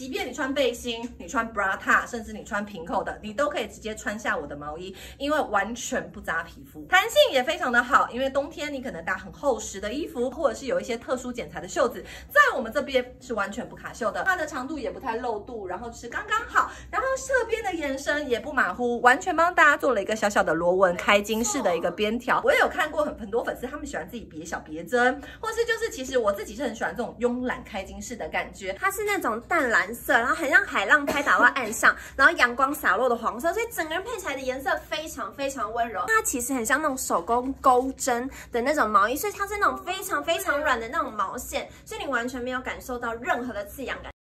即便你穿背心、你穿 bra top，甚至你穿平口的，你都可以直接穿下我的毛衣，因为完全不扎皮肤，弹性也非常的好。因为冬天你可能搭很厚实的衣服，或者是有一些特殊剪裁的袖子，在我们这边是完全不卡袖的，它的长度也不太露肚，然后是刚刚好，然后侧边的延伸也不马虎，完全帮大家做了一个小小的螺纹开襟式的一个边条。我也有看过很很多粉丝，他们喜欢自己别小别针，或是就是其实我自己是很喜欢这种慵懒开襟式的感觉，它是那种淡蓝色，然后很像海浪拍打到岸上，然后阳光洒落的黄色，所以整个人配起来的颜色非常非常温柔。它其实很像那种手工钩针的那种毛衣，所以它是那种非常非常软的那种毛线，所以你完全没有感受到任何的刺痒感。